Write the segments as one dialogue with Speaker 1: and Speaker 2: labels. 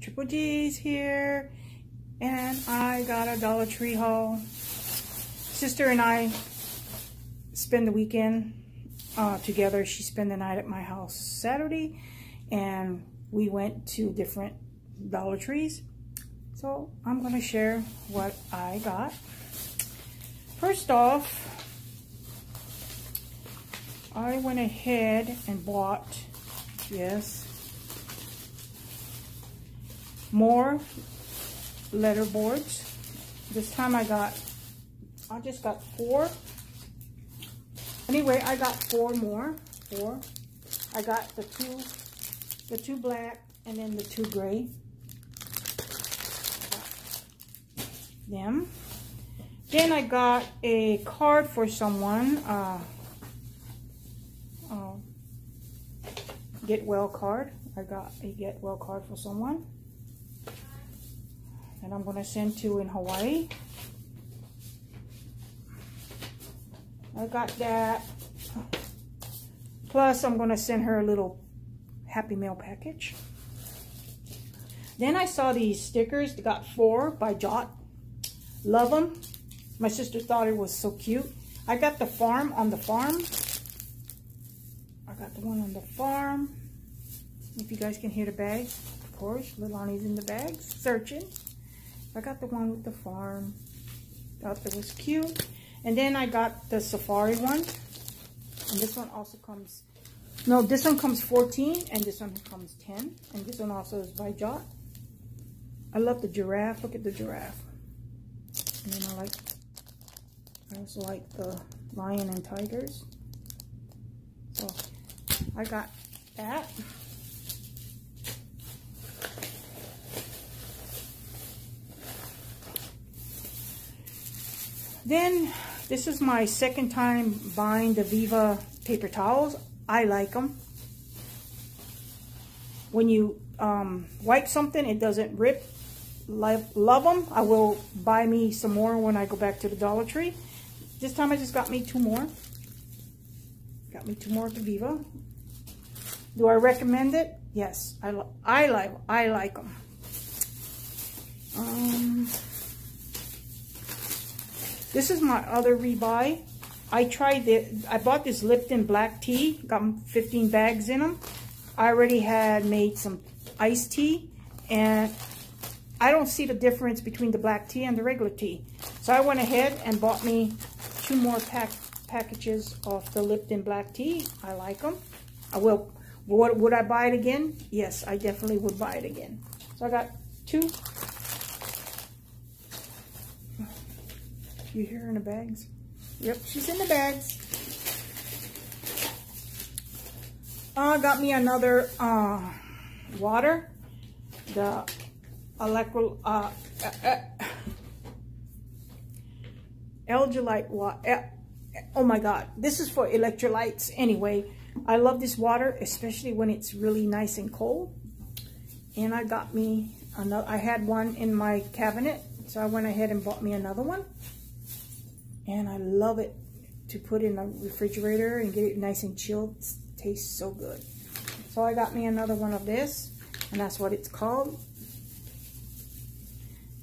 Speaker 1: Triple G's here. And I got a Dollar Tree haul. Sister and I spend the weekend uh, together. She spent the night at my house Saturday. And we went to different Dollar Trees. So I'm going to share what I got. First off, I went ahead and bought, yes, more letter boards. This time I got, I just got four. Anyway, I got four more, four. I got the two, the two black and then the two gray. Them. Then I got a card for someone. Uh, uh, get well card. I got a get well card for someone. And I'm going to send to in Hawaii. I got that. Plus, I'm going to send her a little Happy Mail package. Then I saw these stickers. They got four by Jot. Love them. My sister thought it was so cute. I got the farm on the farm. I got the one on the farm. If you guys can hear the bags, of course, Leilani's in the bags, searching. I got the one with the farm. Thought that was cute. And then I got the safari one. And this one also comes, no, this one comes 14 and this one comes 10. And this one also is by Jot. I love the giraffe. Look at the giraffe. And then I like, I also like the lion and tigers. So I got that. Then, this is my second time buying the Viva paper towels. I like them. When you um, wipe something, it doesn't rip. Love, love them. I will buy me some more when I go back to the Dollar Tree. This time I just got me two more. Got me two more of the Viva. Do I recommend it? Yes, I, I like I like them. Um, this is my other rebuy. I tried it. I bought this Lipton black tea. Got 15 bags in them. I already had made some iced tea. And I don't see the difference between the black tea and the regular tea. So I went ahead and bought me two more pack packages of the Lipton black tea. I like them. I will. Would, would I buy it again? Yes, I definitely would buy it again. So I got two You hear her in the bags? Yep, she's in the bags. Uh, got me another uh, water. The electro, uh, uh, uh water. Oh my God, this is for electrolytes anyway. I love this water, especially when it's really nice and cold. And I got me another, I had one in my cabinet, so I went ahead and bought me another one and I love it to put in the refrigerator and get it nice and chilled. It tastes so good. So I got me another one of this, and that's what it's called.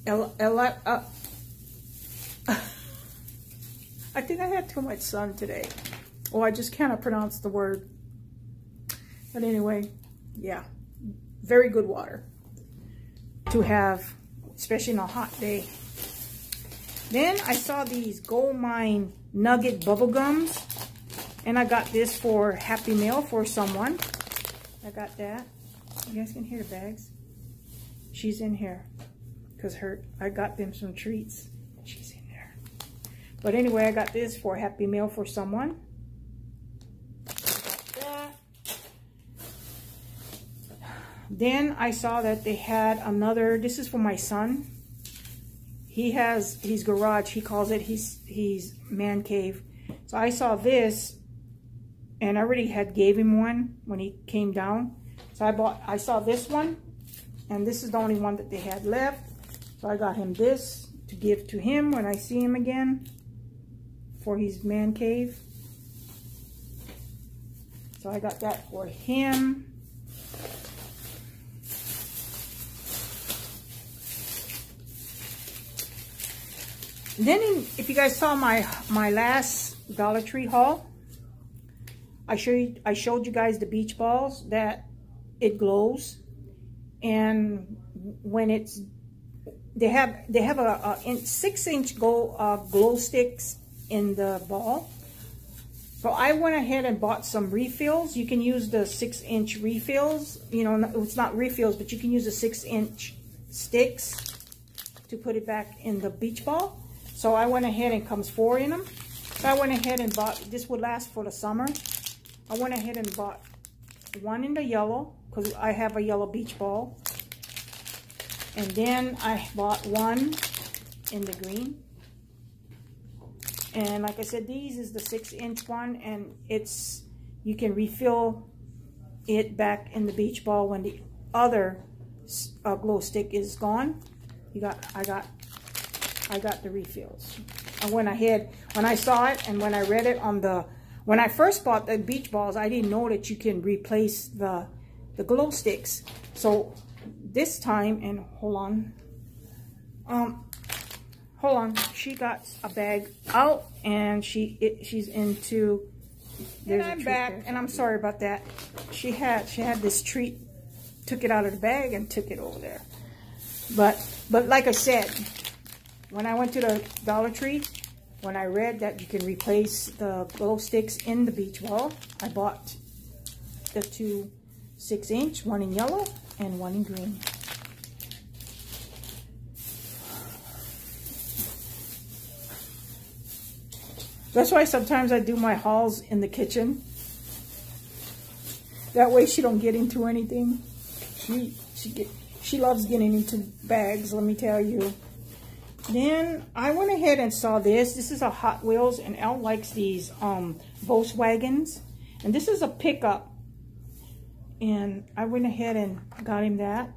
Speaker 1: El, El, uh, I think I had too much sun today. Oh, I just cannot pronounce the word. But anyway, yeah, very good water to have, especially on a hot day. Then I saw these Gold Mine Nugget Bubble Gums. And I got this for Happy Mail for someone. I got that. You guys can hear the bags. She's in here. Because her I got them some treats. She's in there. But anyway, I got this for Happy Mail for someone. Then I saw that they had another, this is for my son he has his garage. He calls it his, his man cave. So I saw this and I already had gave him one when he came down. So I bought, I saw this one and this is the only one that they had left. So I got him this to give to him when I see him again for his man cave. So I got that for him. Then in, if you guys saw my my last Dollar Tree haul, I showed I showed you guys the beach balls that it glows, and when it's they have they have a, a six inch glow uh, glow sticks in the ball. So I went ahead and bought some refills. You can use the six inch refills. You know, it's not refills, but you can use the six inch sticks to put it back in the beach ball. So I went ahead and comes four in them. So I went ahead and bought, this would last for the summer. I went ahead and bought one in the yellow, because I have a yellow beach ball. And then I bought one in the green. And like I said, these is the six inch one and it's, you can refill it back in the beach ball when the other uh, glow stick is gone. You got, I got, I got the refills. I went ahead, when I saw it and when I read it on the, when I first bought the beach balls, I didn't know that you can replace the, the glow sticks. So this time, and hold on, um, hold on, she got a bag out and she it, she's into, and I'm back, there. and I'm sorry about that. She had, she had this treat, took it out of the bag and took it over there. But, but like I said, when I went to the Dollar Tree, when I read that you can replace the glow sticks in the beach ball, I bought the two six inch, one in yellow and one in green. That's why sometimes I do my hauls in the kitchen. That way she don't get into anything. She she get she loves getting into bags, let me tell you. Then I went ahead and saw this. This is a Hot Wheels, and Elle likes these um, Volkswagens. And this is a pickup. And I went ahead and got him that.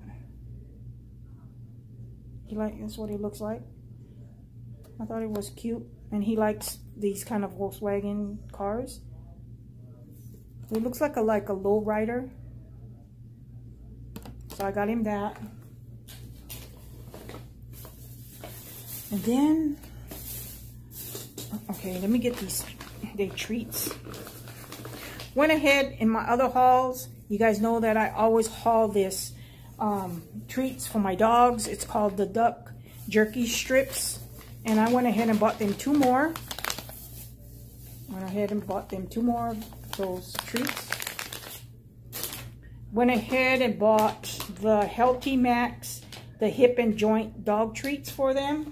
Speaker 1: He like that's what he looks like. I thought it was cute. And he likes these kind of Volkswagen cars. It looks like a like a low rider. So I got him that. And then, okay, let me get these, they treats. Went ahead in my other hauls. You guys know that I always haul this um, treats for my dogs. It's called the Duck Jerky Strips. And I went ahead and bought them two more. Went ahead and bought them two more of those treats. Went ahead and bought the Healthy Max, the hip and joint dog treats for them.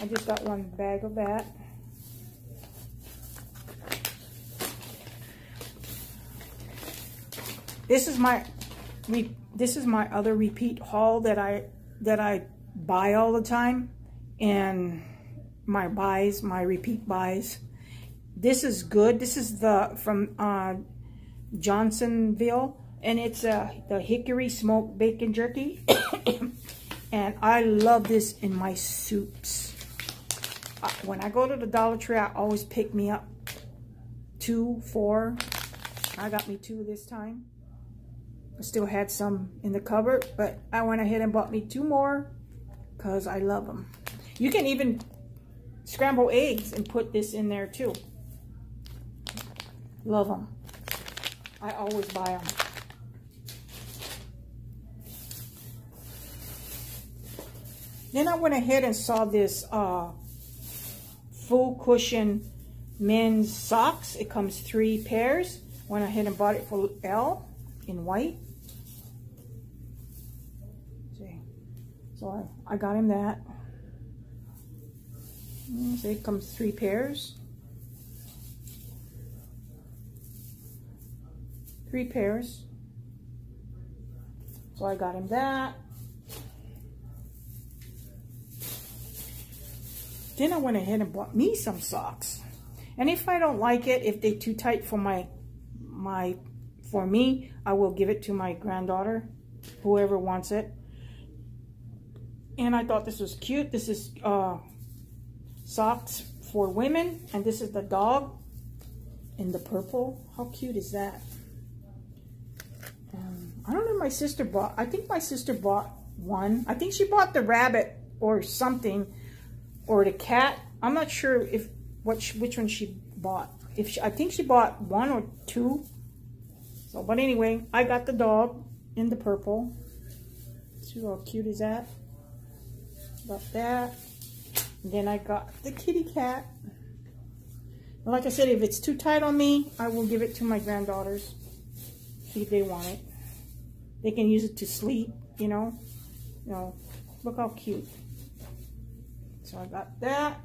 Speaker 1: I just got one bag of that. This is my this is my other repeat haul that I that I buy all the time and my buys, my repeat buys. This is good. This is the from uh, Johnsonville and it's uh, the hickory smoked bacon jerky. and I love this in my soups when I go to the Dollar Tree, I always pick me up two, four. I got me two this time. I still had some in the cupboard, but I went ahead and bought me two more because I love them. You can even scramble eggs and put this in there too. Love them. I always buy them. Then I went ahead and saw this uh, full cushion men's socks. It comes three pairs. Went ahead and bought it for L in white. See, so I, I got him that. Mm, see, it comes three pairs. Three pairs. So I got him that. Then I went ahead and bought me some socks. And if I don't like it, if they're too tight for my, my, for me, I will give it to my granddaughter, whoever wants it. And I thought this was cute. This is uh, socks for women. And this is the dog in the purple. How cute is that? Um, I don't know my sister bought. I think my sister bought one. I think she bought the rabbit or something or the cat. I'm not sure if what she, which one she bought. If she, I think she bought one or two. So, but anyway, I got the dog in the purple. See how cute is that? Got that. And then I got the kitty cat. like I said, if it's too tight on me, I will give it to my granddaughters. See if they want it. They can use it to sleep, you know. You know, look how cute. So I got that.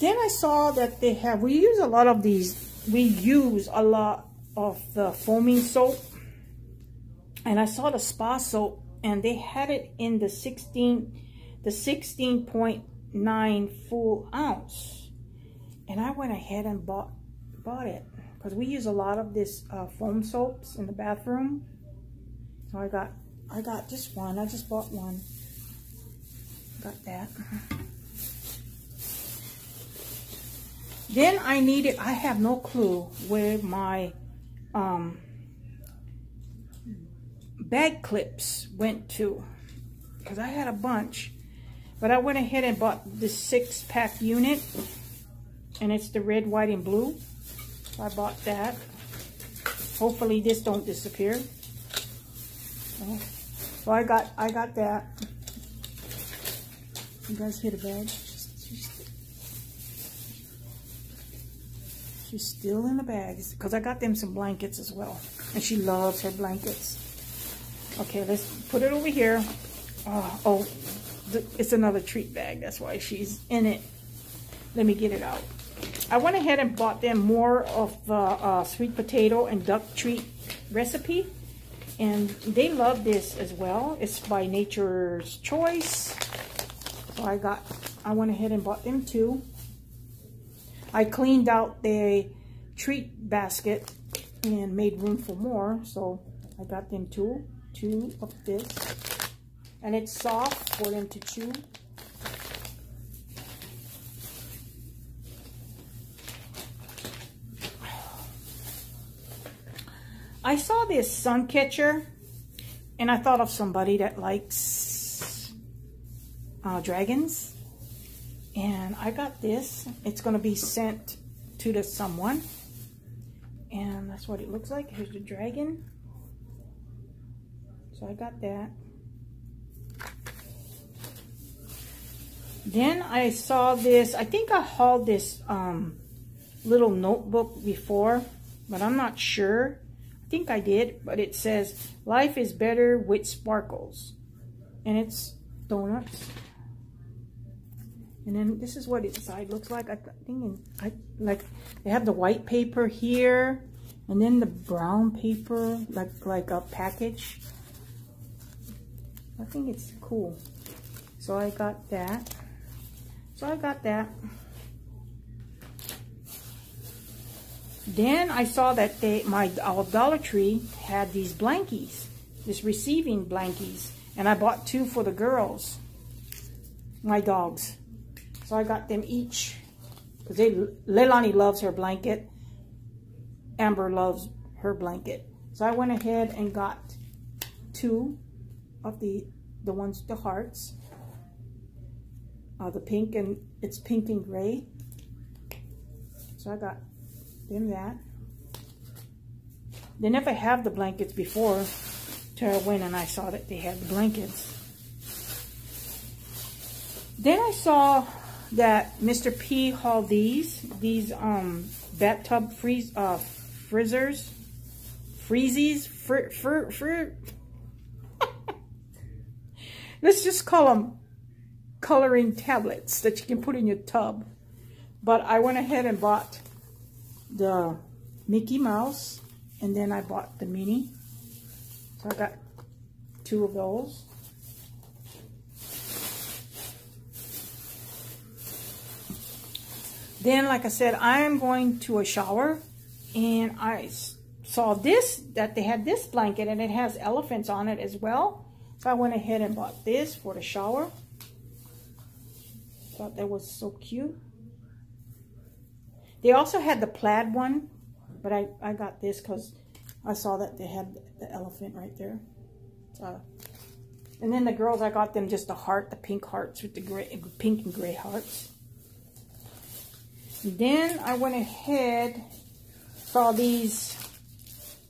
Speaker 1: Then I saw that they have, we use a lot of these, we use a lot of the foaming soap. And I saw the spa soap and they had it in the 16 the 16.9 full ounce and I went ahead and bought bought it because we use a lot of this uh, foam soaps in the bathroom so I got I got just one I just bought one got that. Then I needed I have no clue where my um bag clips went to because I had a bunch but I went ahead and bought this six pack unit and it's the red white and blue. So I bought that. Hopefully this don't disappear. So I got I got that you guys hear the bag she's still in the bags because I got them some blankets as well and she loves her blankets Okay, let's put it over here. Oh, oh, it's another treat bag. That's why she's in it. Let me get it out. I went ahead and bought them more of the uh, sweet potato and duck treat recipe. And they love this as well. It's by Nature's Choice. So I got, I went ahead and bought them too. I cleaned out the treat basket and made room for more. So I got them too two of this. And it's soft for them to chew. I saw this sun catcher and I thought of somebody that likes uh, dragons. And I got this. It's going to be sent to the someone. And that's what it looks like. Here's the dragon. So I got that. Then I saw this, I think I hauled this um, little notebook before, but I'm not sure. I think I did, but it says, life is better with sparkles. And it's donuts. And then this is what inside looks like. I think I like they have the white paper here, and then the brown paper, like like a package. I think it's cool. So I got that. So I got that. Then I saw that they, my our Dollar Tree had these blankies, this receiving blankies. And I bought two for the girls, my dogs. So I got them each. Because they Leilani loves her blanket. Amber loves her blanket. So I went ahead and got two of the the ones the hearts uh, the pink and it's pink and gray so I got them that they never have the blankets before Tara went and I saw that they had the blankets then I saw that Mr. P hauled these these um bathtub freeze uh frizzers freezies fr fr fr Let's just call them coloring tablets that you can put in your tub. But I went ahead and bought the Mickey Mouse and then I bought the Minnie. So I got two of those. Then, like I said, I am going to a shower and I saw this, that they had this blanket and it has elephants on it as well. So I went ahead and bought this for the shower. Thought that was so cute. They also had the plaid one, but I, I got this because I saw that they had the elephant right there. So And then the girls, I got them just the heart, the pink hearts with the gray, pink and gray hearts. Then I went ahead, saw these,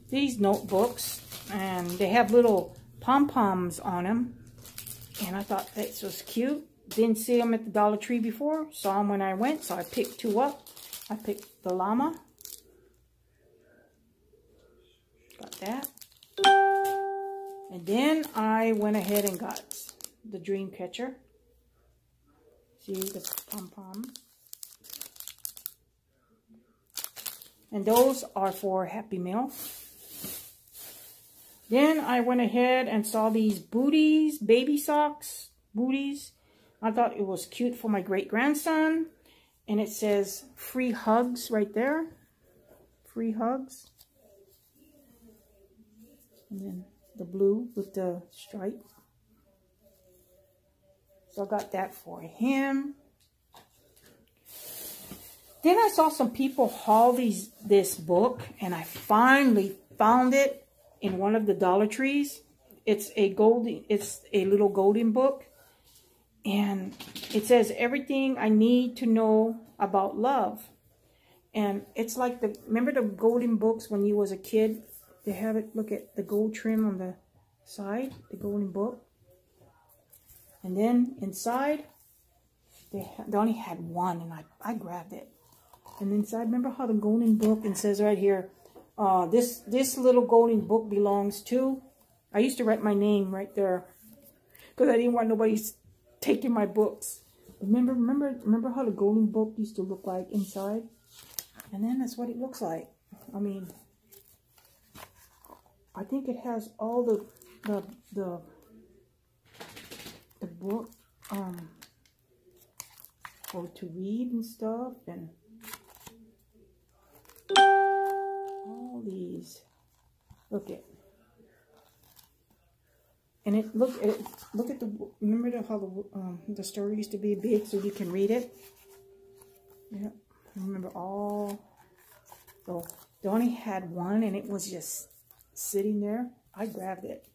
Speaker 1: these notebooks, and they have little pom-poms on them. And I thought this was cute. Didn't see them at the Dollar Tree before. Saw them when I went, so I picked two up. I picked the llama. Got that. And then I went ahead and got the dream catcher. See the pom-pom. And those are for Happy Mail. Then I went ahead and saw these booties, baby socks, booties. I thought it was cute for my great-grandson. And it says free hugs right there. Free hugs. And then the blue with the stripe. So I got that for him. Then I saw some people haul these this book and I finally found it in one of the Dollar Trees. It's a golden it's a little golden book and it says everything I need to know about love. And it's like the remember the golden books when you was a kid they have it, look at the gold trim on the side, the golden book. And then inside, they, they only had one, and I, I grabbed it. And inside, remember how the golden book, and says right here, uh, this, this little golden book belongs to, I used to write my name right there, because I didn't want nobody taking my books. Remember, remember, remember how the golden book used to look like inside? And then that's what it looks like. I mean, I think it has all the the the the book um for to read and stuff and all these look at and it look at it look at the remember how the um, the story used to be big so you can read it yeah remember all so only had one and it was just sitting there, I grabbed it.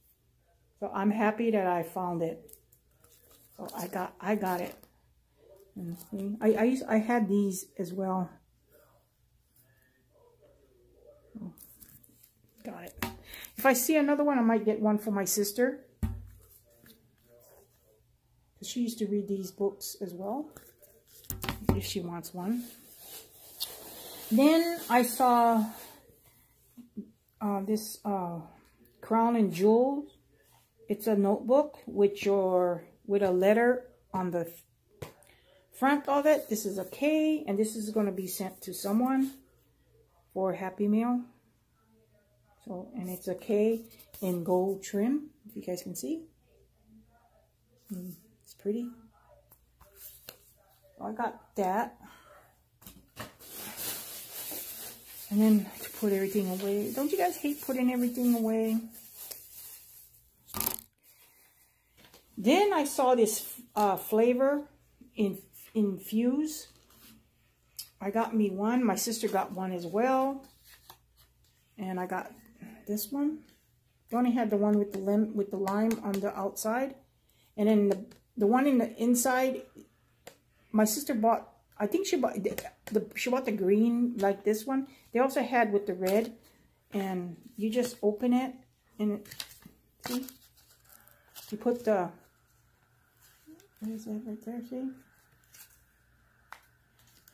Speaker 1: So I'm happy that I found it. So I got I got it. And see, I I used, I had these as well. Got it. If I see another one, I might get one for my sister. She used to read these books as well. If she wants one. Then I saw uh, this uh, Crown and Jewels. It's a notebook with your with a letter on the front of it. This is a K, and this is going to be sent to someone for Happy Mail. So, and it's a K in gold trim, if you guys can see. Mm, it's pretty. So I got that. And then to put everything away. Don't you guys hate putting everything away? Then I saw this uh, flavor in infuse. I got me one. My sister got one as well. And I got this one. Only had the one with the lim with the lime on the outside. And then the, the one in the inside, my sister bought I think she bought the, the she bought the green like this one. They also had with the red, and you just open it and it, see, you put the what is that right there? See,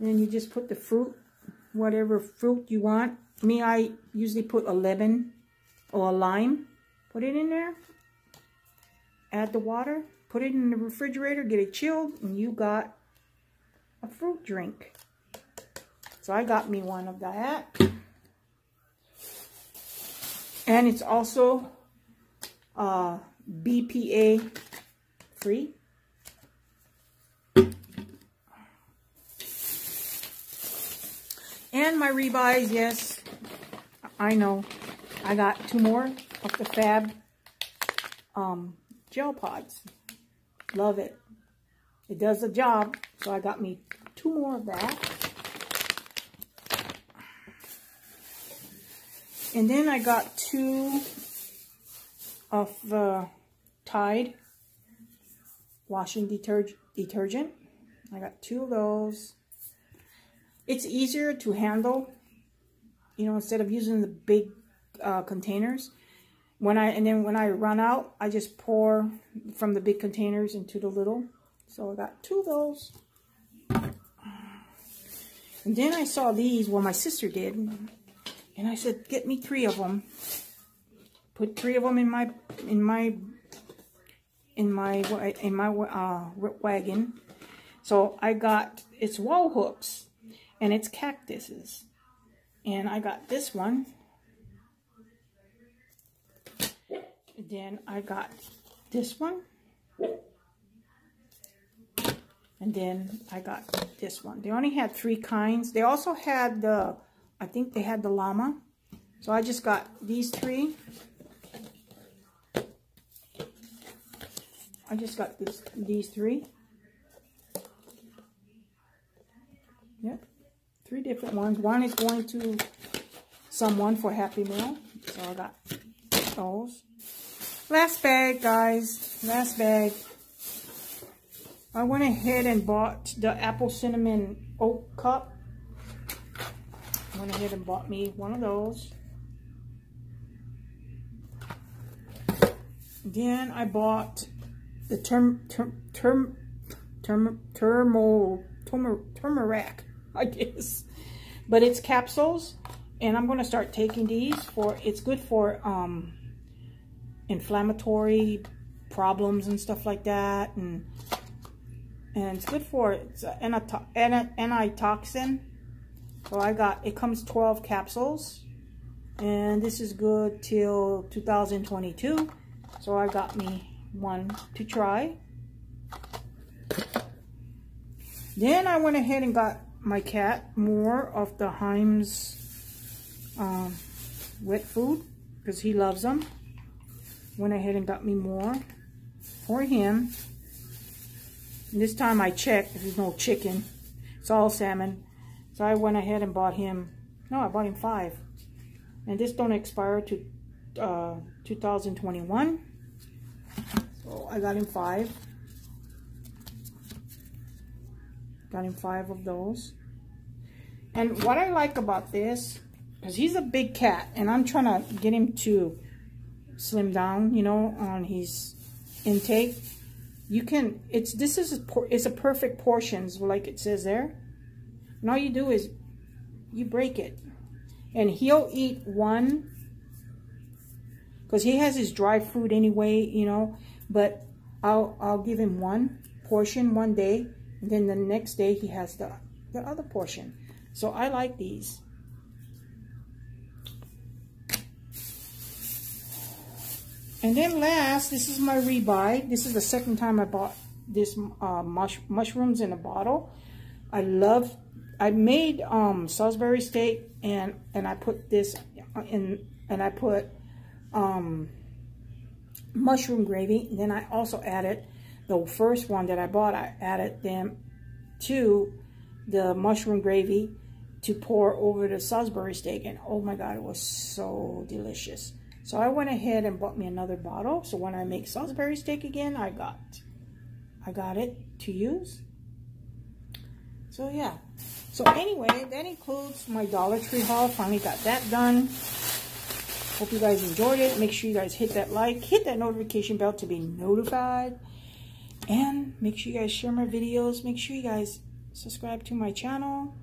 Speaker 1: and then you just put the fruit, whatever fruit you want. Me, I usually put a lemon or a lime. Put it in there. Add the water. Put it in the refrigerator. Get it chilled, and you got a fruit drink. So I got me one of that. And it's also uh, BPA free. And my rebuys, yes, I know. I got two more of the Fab um, gel pods. Love it. It does the job. So I got me two more of that. And then I got two of the Tide washing deterg detergent. I got two of those. It's easier to handle, you know, instead of using the big uh, containers. When I And then when I run out, I just pour from the big containers into the little. So I got two of those. And then I saw these, well, my sister did. And I said, get me three of them. Put three of them in my, in my, in my, in my uh, wagon. So I got, it's wall hooks and it's cactuses. And I got this one. Then I got this one. And then I got this one. They only had three kinds. They also had the, I think they had the llama. So I just got these three. I just got this, these three. Yep. Three different ones. One is going to someone for Happy Mail. So I got those. Last bag, guys. Last bag. I went ahead and bought the apple cinnamon oat cup. Went ahead and bought me one of those. Then I bought the term term term term turmeric, I guess. But it's capsules, and I'm gonna start taking these for. It's good for um, inflammatory problems and stuff like that, and and it's good for it's an antitoxin. So I got it comes 12 capsules, and this is good till 2022. So I got me one to try. Then I went ahead and got my cat more of the Heims um, wet food because he loves them. Went ahead and got me more for him. And this time I checked, there's no chicken. It's all salmon. So I went ahead and bought him, no, I bought him five. And this don't expire to uh, 2021. So I got him five. Got him five of those. And what I like about this, because he's a big cat, and I'm trying to get him to slim down, you know, on his intake. You can it's this is a, it's a perfect portions like it says there. And all you do is you break it. And he'll eat one because he has his dry food anyway you know but I'll I'll give him one portion one day and then the next day he has the the other portion so I like these And then last, this is my rebuy. This is the second time I bought this uh, mush mushrooms in a bottle. I love, I made um, Salisbury steak and, and I put this in, and I put um, mushroom gravy. And then I also added the first one that I bought, I added them to the mushroom gravy to pour over the Salisbury steak. And oh my God, it was so delicious. So I went ahead and bought me another bottle. So when I make Salisbury steak again, I got, I got it to use. So yeah. So anyway, that includes my Dollar Tree haul. Finally got that done. Hope you guys enjoyed it. Make sure you guys hit that like, hit that notification bell to be notified. And make sure you guys share my videos. Make sure you guys subscribe to my channel.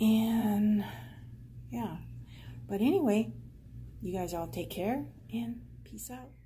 Speaker 1: And yeah. But anyway, you guys all take care and peace out.